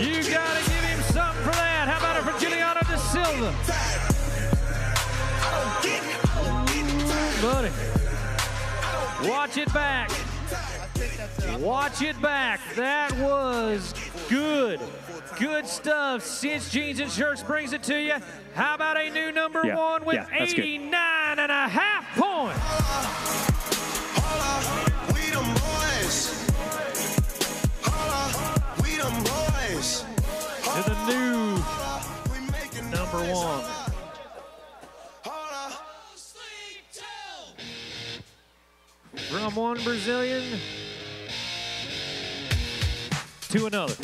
You got to give him something for that. How about it for Juliano da Silva? Buddy. Watch it back. Watch it back. That was good. Good stuff. Cinch Jeans and Shirts brings it to you, how about a new number yeah. one with yeah, 89 good. and a half? Boys. To the new number one. From one Brazilian to another.